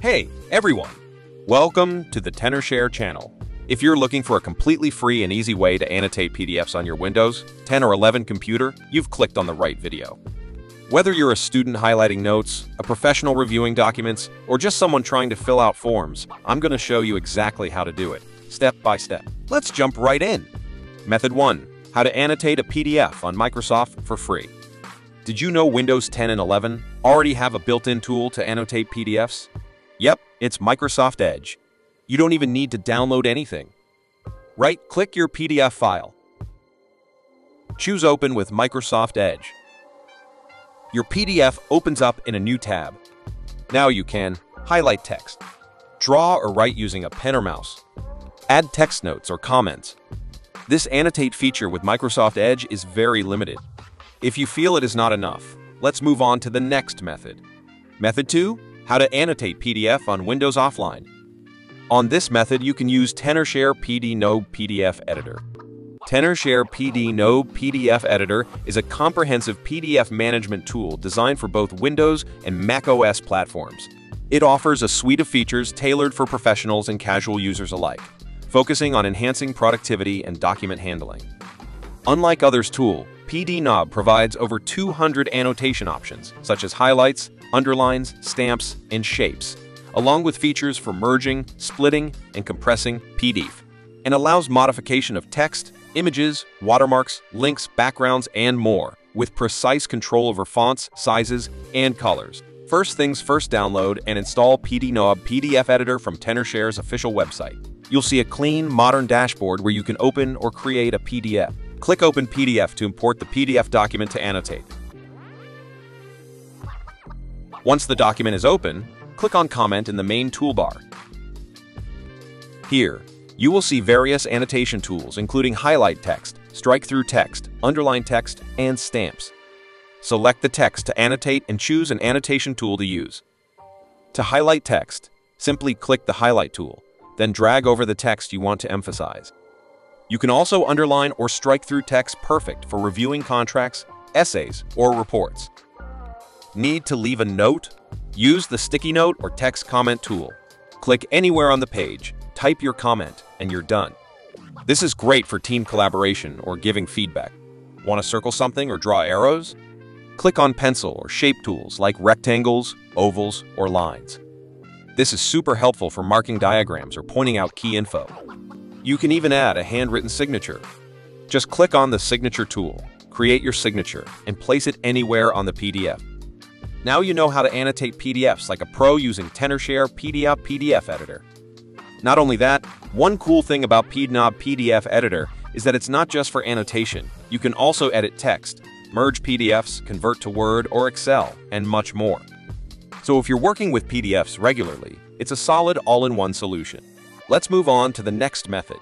Hey, everyone! Welcome to the TenorShare channel. If you're looking for a completely free and easy way to annotate PDFs on your Windows 10 or 11 computer, you've clicked on the right video. Whether you're a student highlighting notes, a professional reviewing documents, or just someone trying to fill out forms, I'm going to show you exactly how to do it, step by step. Let's jump right in. Method 1. How to annotate a PDF on Microsoft for free. Did you know Windows 10 and 11 already have a built-in tool to annotate PDFs? Yep, it's Microsoft Edge. You don't even need to download anything. Right-click your PDF file. Choose Open with Microsoft Edge. Your PDF opens up in a new tab. Now you can highlight text, draw or write using a pen or mouse, add text notes or comments. This annotate feature with Microsoft Edge is very limited. If you feel it is not enough, let's move on to the next method. Method 2. How to annotate PDF on Windows Offline. On this method, you can use TenorShare PDNob PDF Editor. TenorShare PDNob PDF Editor is a comprehensive PDF management tool designed for both Windows and macOS platforms. It offers a suite of features tailored for professionals and casual users alike, focusing on enhancing productivity and document handling. Unlike others' tool, PDNob provides over 200 annotation options, such as highlights, underlines, stamps, and shapes, along with features for merging, splitting, and compressing PDF, and allows modification of text, images, watermarks, links, backgrounds, and more, with precise control over fonts, sizes, and colors. First things first download and install PDNob PDF Editor from TenorShare's official website. You'll see a clean, modern dashboard where you can open or create a PDF. Click Open PDF to import the PDF document to annotate. Once the document is open, click on Comment in the main toolbar. Here, you will see various annotation tools including highlight text, strike through text, underline text, and stamps. Select the text to annotate and choose an annotation tool to use. To highlight text, simply click the Highlight tool, then drag over the text you want to emphasize. You can also underline or strike through text perfect for reviewing contracts, essays, or reports. Need to leave a note? Use the sticky note or text comment tool. Click anywhere on the page, type your comment, and you're done. This is great for team collaboration or giving feedback. Want to circle something or draw arrows? Click on pencil or shape tools like rectangles, ovals, or lines. This is super helpful for marking diagrams or pointing out key info. You can even add a handwritten signature. Just click on the Signature tool, create your signature, and place it anywhere on the PDF. Now you know how to annotate PDFs like a pro using TenorShare PDNob PDF Editor. Not only that, one cool thing about PDNob PDF Editor is that it's not just for annotation. You can also edit text, merge PDFs, convert to Word or Excel, and much more. So if you're working with PDFs regularly, it's a solid all-in-one solution. Let's move on to the next method.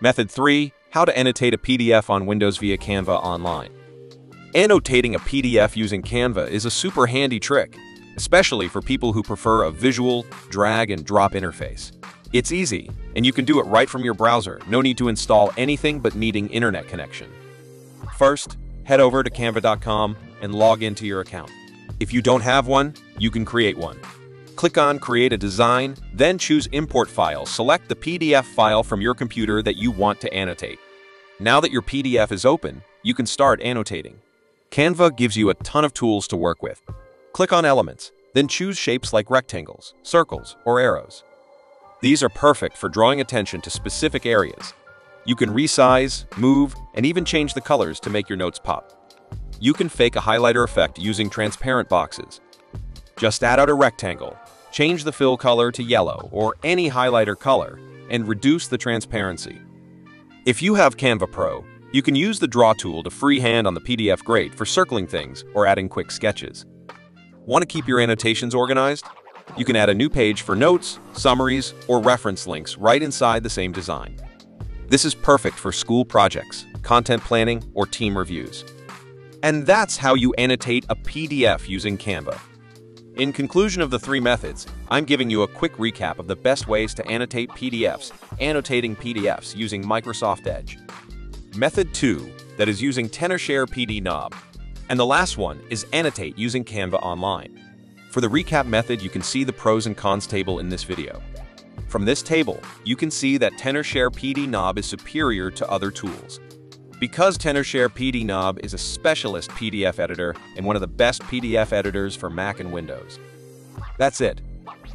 Method 3. How to annotate a PDF on Windows via Canva online. Annotating a PDF using Canva is a super handy trick, especially for people who prefer a visual, drag and drop interface. It's easy, and you can do it right from your browser, no need to install anything but needing internet connection. First, head over to canva.com and log into your account. If you don't have one, you can create one. Click on Create a Design, then choose Import File. Select the PDF file from your computer that you want to annotate. Now that your PDF is open, you can start annotating. Canva gives you a ton of tools to work with. Click on Elements, then choose shapes like rectangles, circles, or arrows. These are perfect for drawing attention to specific areas. You can resize, move, and even change the colors to make your notes pop. You can fake a highlighter effect using transparent boxes. Just add out a rectangle, change the fill color to yellow or any highlighter color, and reduce the transparency. If you have Canva Pro, you can use the Draw tool to freehand on the PDF grade for circling things or adding quick sketches. Want to keep your annotations organized? You can add a new page for notes, summaries, or reference links right inside the same design. This is perfect for school projects, content planning, or team reviews. And that's how you annotate a PDF using Canva. In conclusion of the three methods, I'm giving you a quick recap of the best ways to annotate PDFs, annotating PDFs using Microsoft Edge. Method 2, that is using TenorShare PDNob. And the last one is annotate using Canva Online. For the recap method, you can see the pros and cons table in this video. From this table, you can see that TenorShare PDNob is superior to other tools. Because TenorShare PDNob is a specialist PDF editor and one of the best PDF editors for Mac and Windows. That's it.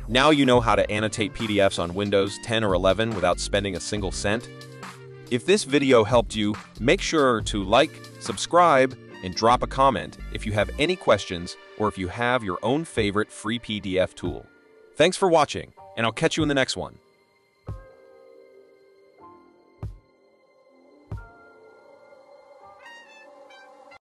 Now you know how to annotate PDFs on Windows 10 or 11 without spending a single cent. If this video helped you, make sure to like, subscribe, and drop a comment if you have any questions or if you have your own favorite free PDF tool. Thanks for watching, and I'll catch you in the next one.